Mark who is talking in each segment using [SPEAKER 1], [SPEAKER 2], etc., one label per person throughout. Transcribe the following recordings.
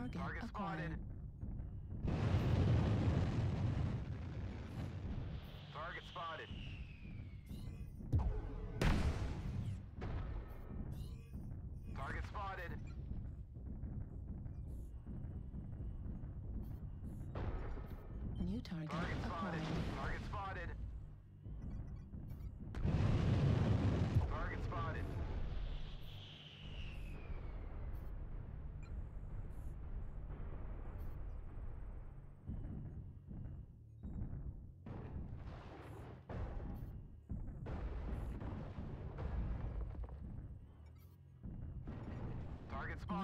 [SPEAKER 1] Target,
[SPEAKER 2] Target
[SPEAKER 1] acquired.
[SPEAKER 2] Spotted. Target spotted. Target spotted.
[SPEAKER 1] New target,
[SPEAKER 2] target
[SPEAKER 1] acquired.
[SPEAKER 2] Target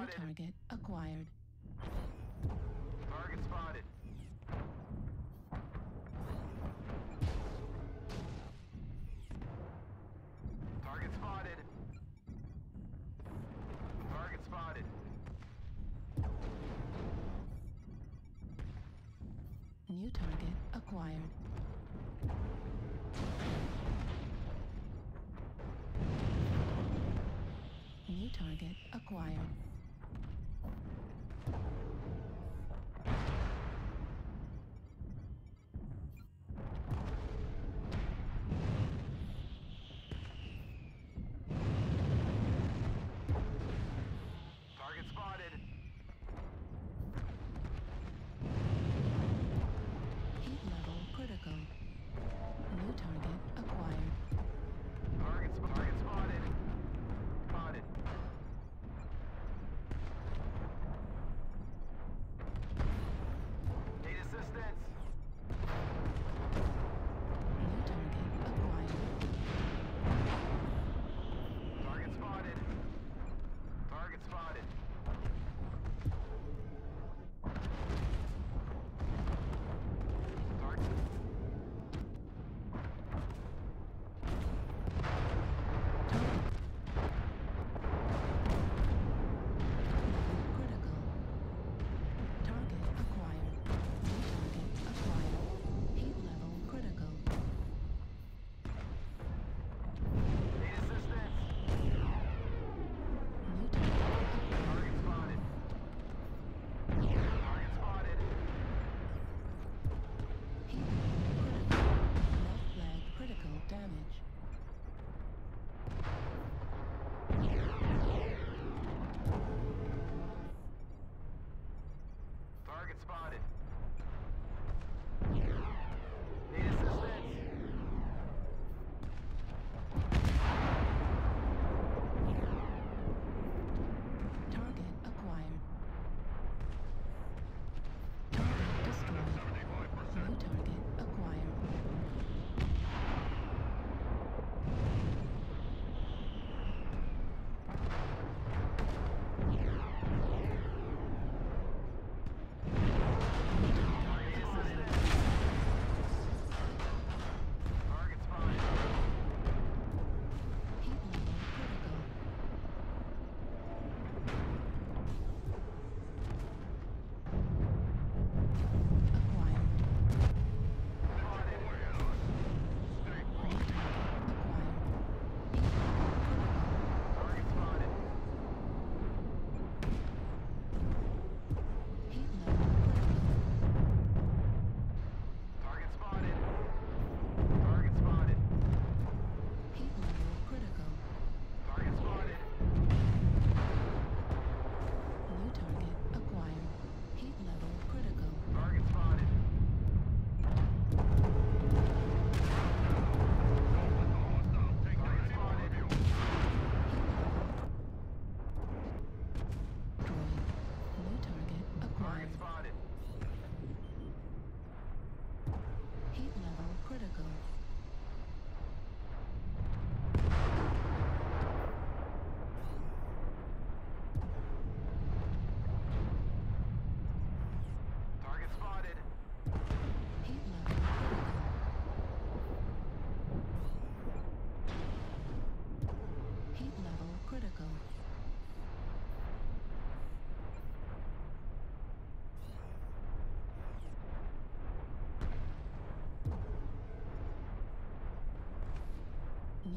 [SPEAKER 1] New target acquired.
[SPEAKER 2] Target spotted. Target spotted. Target spotted.
[SPEAKER 1] New target acquired. New target acquired. Thank you.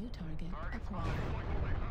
[SPEAKER 1] target acquired.